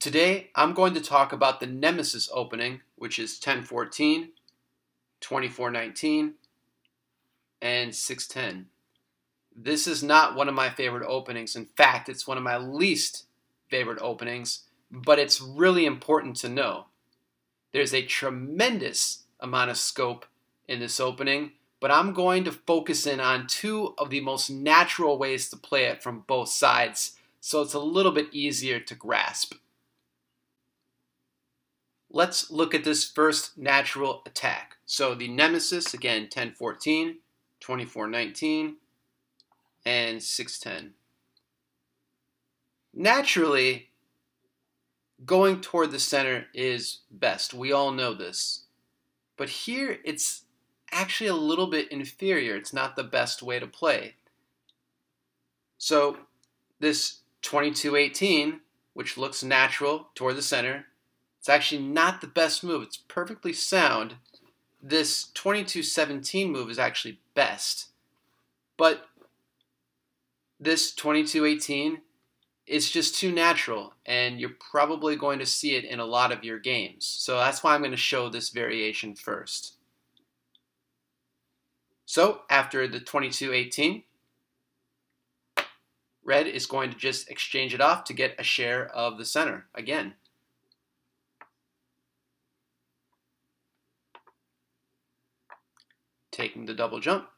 Today, I'm going to talk about the Nemesis opening, which is 1014, 2419, and 610. This is not one of my favorite openings. In fact, it's one of my least favorite openings, but it's really important to know. There's a tremendous amount of scope in this opening, but I'm going to focus in on two of the most natural ways to play it from both sides, so it's a little bit easier to grasp. Let's look at this first natural attack. So the Nemesis, again, 1014, 2419, and 610. Naturally, going toward the center is best. We all know this. But here, it's actually a little bit inferior. It's not the best way to play. So this 2218, which looks natural toward the center, it's actually not the best move. It's perfectly sound. This 2217 move is actually best. But this 2218 is just too natural, and you're probably going to see it in a lot of your games. So that's why I'm going to show this variation first. So after the 2218, red is going to just exchange it off to get a share of the center again. Taking the double jump,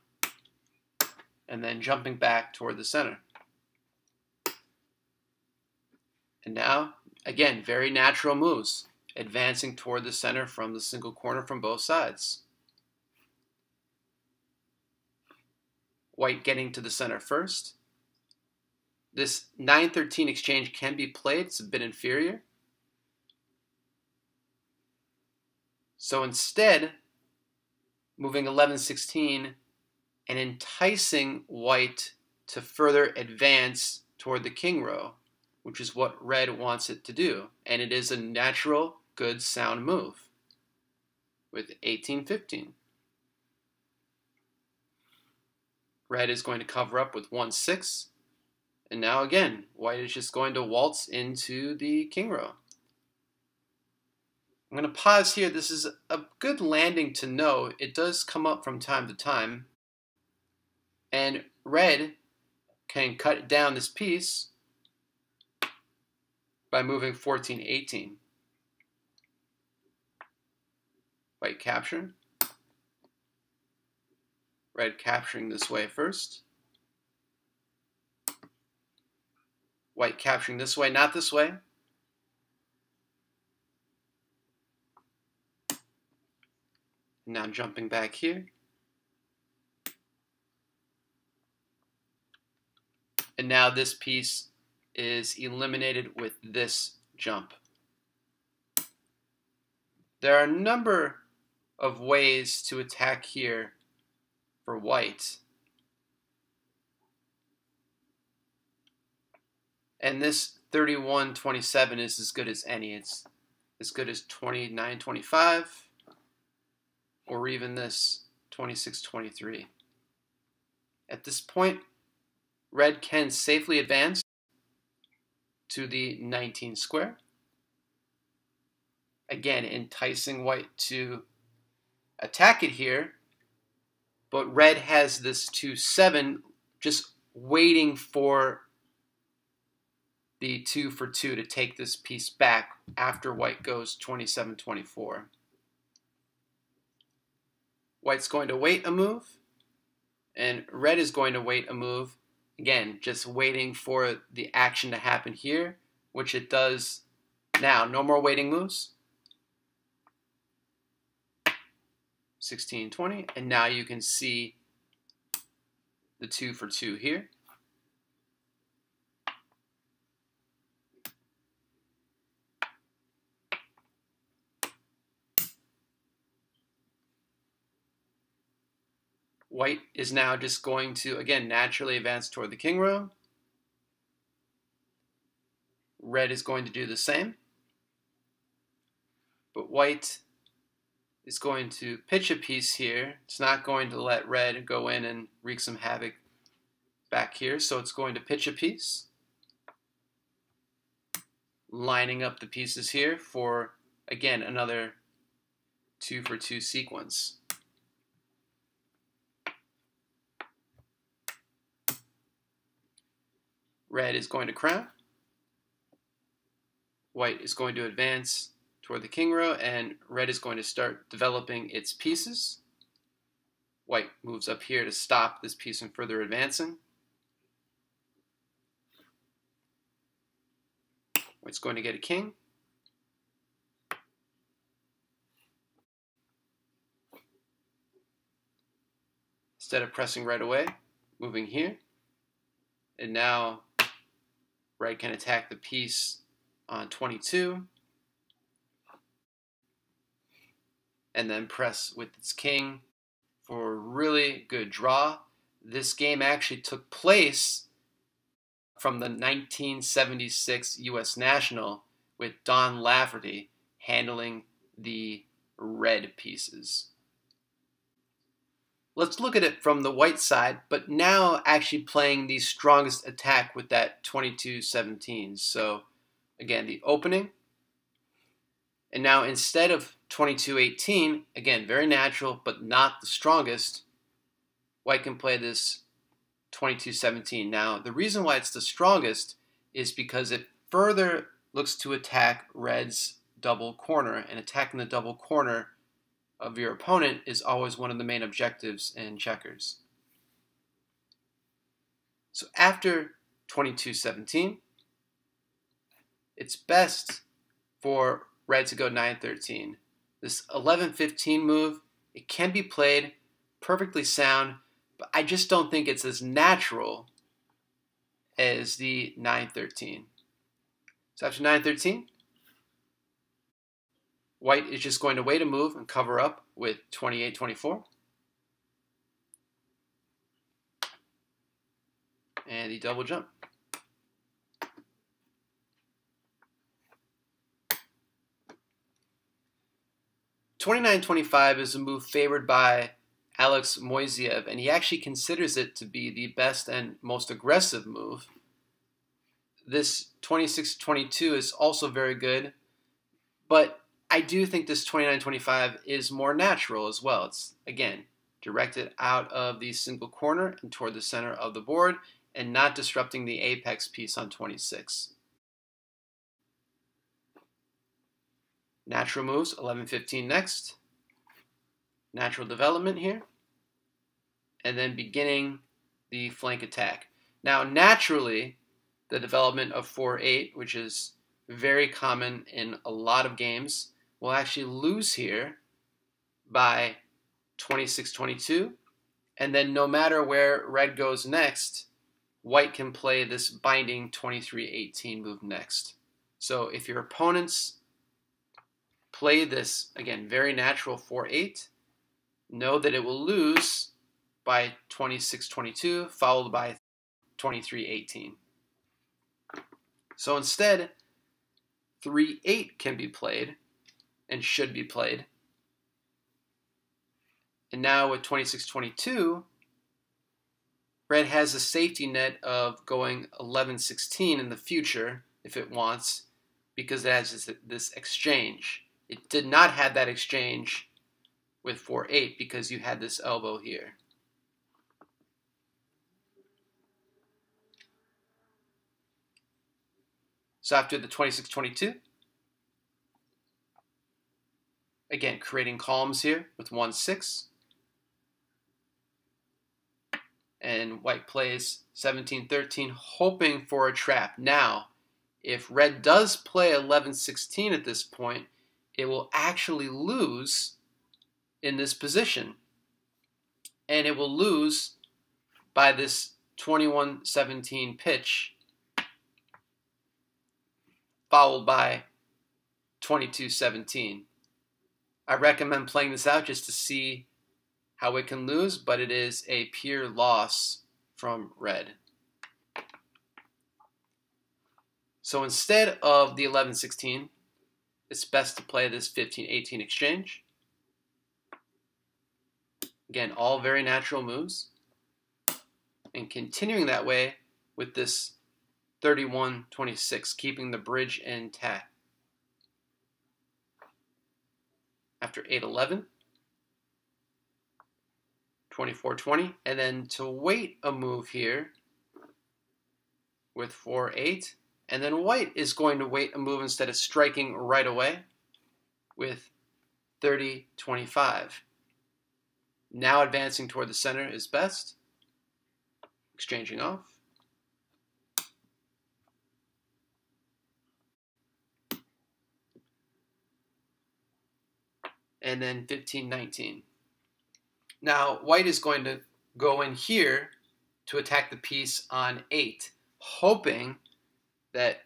and then jumping back toward the center. And now, again, very natural moves, advancing toward the center from the single corner from both sides. White getting to the center first. This 913 exchange can be played, it's a bit inferior. So instead, moving 1116 and enticing white to further advance toward the king row, which is what red wants it to do. And it is a natural, good, sound move with 1815. Red is going to cover up with 1-6. And now again, white is just going to waltz into the king row. I'm going to pause here. This is a good landing to know. It does come up from time to time. And red can cut down this piece by moving 14, 18. White capture. Red capturing this way first. White capturing this way, not this way. Now jumping back here. And now this piece is eliminated with this jump. There are a number of ways to attack here for white. And this 31.27 is as good as any. It's as good as 29.25 or even this 2623. At this point, red can safely advance to the 19 square. Again, enticing white to attack it here, but red has this 2-7 just waiting for the 2 for 2 to take this piece back after white goes 27-24. White's going to wait a move, and red is going to wait a move. Again, just waiting for the action to happen here, which it does now. No more waiting moves. 16, 20, and now you can see the two for two here. White is now just going to, again, naturally advance toward the king row. Red is going to do the same. But white is going to pitch a piece here. It's not going to let red go in and wreak some havoc back here. So it's going to pitch a piece. lining up the pieces here for, again, another two for two sequence. Red is going to crown. White is going to advance toward the king row, and red is going to start developing its pieces. White moves up here to stop this piece from further advancing. White's going to get a king. Instead of pressing right away, moving here. And now Red can attack the piece on 22. And then press with its king for a really good draw. This game actually took place from the 1976 U.S. National with Don Lafferty handling the red pieces. Let's look at it from the white side, but now actually playing the strongest attack with that 22-17. So again, the opening, and now instead of 22-18, again, very natural, but not the strongest, white can play this 22-17. Now, the reason why it's the strongest is because it further looks to attack red's double corner, and attacking the double corner of your opponent is always one of the main objectives in checkers. So after 22-17, it's best for red to go 9-13. This 11-15 move, it can be played perfectly sound, but I just don't think it's as natural as the 9-13. So after 9-13, white is just going to wait a move and cover up with 28-24. And the double jump. 29-25 is a move favored by Alex Moiseev, and he actually considers it to be the best and most aggressive move. This 26-22 is also very good, but I do think this 29-25 is more natural as well. It's, again, directed out of the single corner and toward the center of the board, and not disrupting the apex piece on 26. Natural moves, 11-15 next. Natural development here. And then beginning the flank attack. Now, naturally, the development of 4-8, which is very common in a lot of games, will actually lose here by 26-22. And then no matter where red goes next, white can play this binding 23-18 move next. So if your opponent's play this, again, very natural 4-8. Know that it will lose by 26-22, followed by 23-18. So instead, 3-8 can be played and should be played. And now with 26-22, Red has a safety net of going 11-16 in the future if it wants, because it has this, this exchange. It did not have that exchange with 4-8 because you had this elbow here. So after the 26-22, again, creating columns here with 1-6. And white plays 17-13, hoping for a trap. Now, if red does play 11-16 at this point, it will actually lose in this position. And it will lose by this 21-17 pitch followed by 22-17. I recommend playing this out just to see how it can lose, but it is a pure loss from red. So instead of the 11-16, it's best to play this 15-18 exchange. Again, all very natural moves. And continuing that way with this 31-26, keeping the bridge intact. After 8-11, 24-20, and then to wait a move here with 4-8, and then white is going to wait a move instead of striking right away with 30-25. Now advancing toward the center is best. Exchanging off. And then 15-19. Now, white is going to go in here to attack the piece on 8, hoping that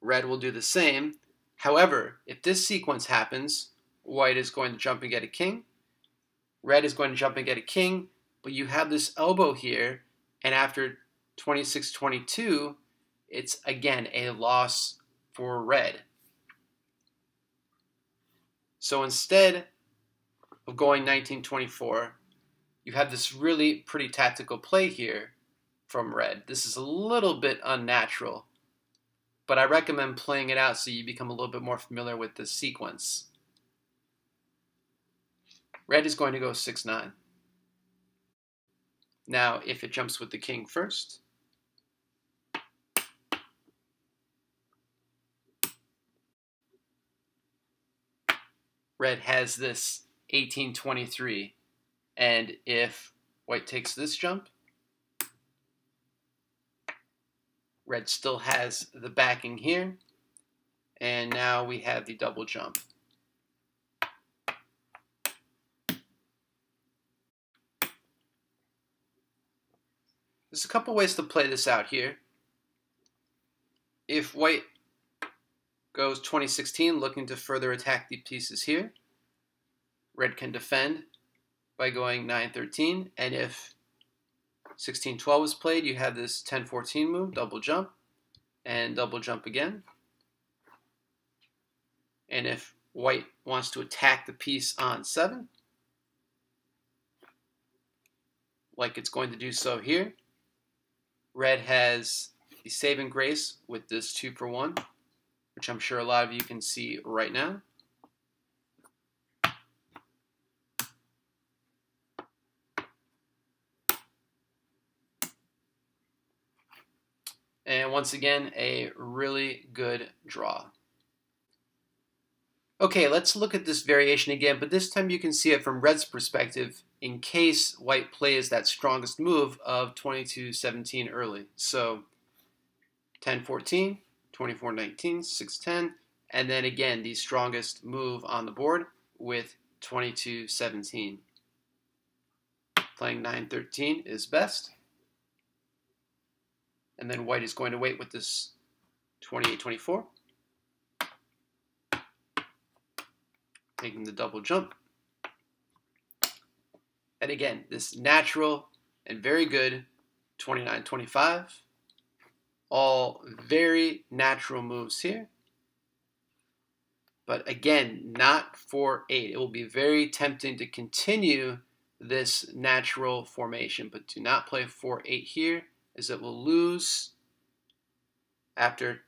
red will do the same. However, if this sequence happens, white is going to jump and get a king, red is going to jump and get a king, but you have this elbow here, and after 26-22, it's again a loss for red. So instead of going 1924, you have this really pretty tactical play here from red. This is a little bit unnatural, but I recommend playing it out so you become a little bit more familiar with this sequence. Red is going to go 6-9. Now, if it jumps with the king first, red has this 1823. And if white takes this jump, red still has the backing here. And now we have the double jump. There's a couple ways to play this out here. If white goes 2016 looking to further attack the pieces here, red can defend by going 913 and if 1612 is played you have this 1014 move double jump and double jump again. And if white wants to attack the piece on 7 like it's going to do so here red has the saving grace with this 2 for 1 which I'm sure a lot of you can see right now And once again, a really good draw. Okay, let's look at this variation again, but this time you can see it from red's perspective in case white plays that strongest move of 22-17 early. So 10-14, 24-19, 6-10, and then again the strongest move on the board with 22-17. Playing 9-13 is best and then white is going to wait with this 28-24. Taking the double jump. And again, this natural and very good 29-25. All very natural moves here. But again, not 4-8. It will be very tempting to continue this natural formation, but do not play 4-8 here is it will lose after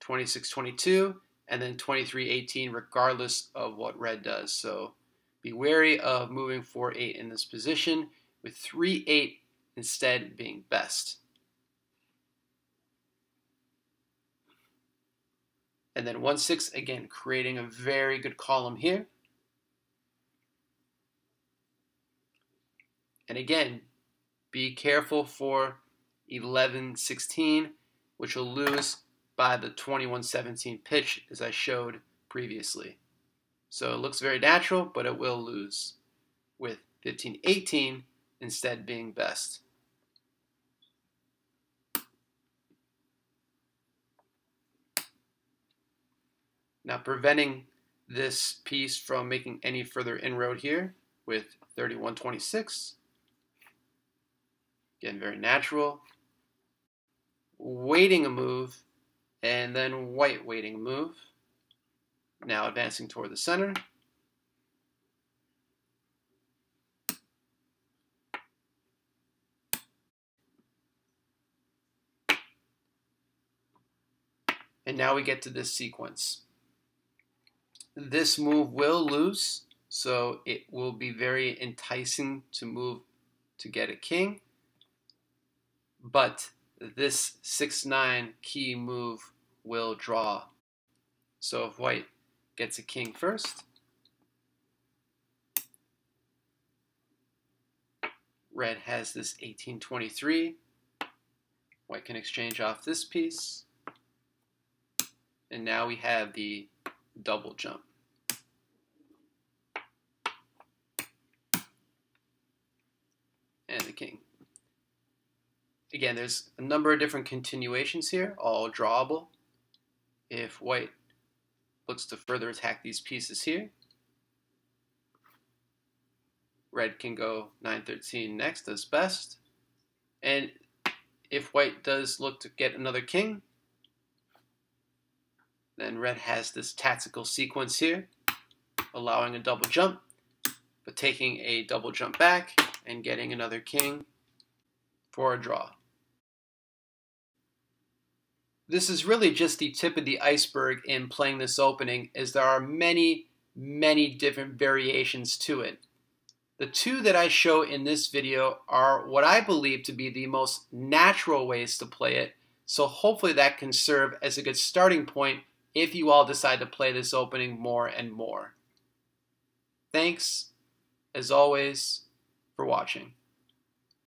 26-22 and then 23-18 regardless of what red does. So be wary of moving 4-8 in this position with 3-8 instead being best. And then 1-6 again creating a very good column here. And again, be careful for 11 16, which will lose by the 21 17 pitch as I showed previously. So it looks very natural, but it will lose with 15 18 instead being best. Now preventing this piece from making any further inroad here with 3126. Again, very natural waiting a move, and then white waiting a move. Now advancing toward the center. And now we get to this sequence. This move will lose, so it will be very enticing to move to get a king. But this 6-9 key move will draw. So if white gets a king first, red has this 1823. White can exchange off this piece. And now we have the double jump. And the king. Again, there's a number of different continuations here, all drawable. If white looks to further attack these pieces here, red can go 913 next as best. And if white does look to get another king, then red has this tactical sequence here, allowing a double jump, but taking a double jump back and getting another king for a draw. This is really just the tip of the iceberg in playing this opening as there are many, many different variations to it. The two that I show in this video are what I believe to be the most natural ways to play it, so hopefully that can serve as a good starting point if you all decide to play this opening more and more. Thanks, as always, for watching.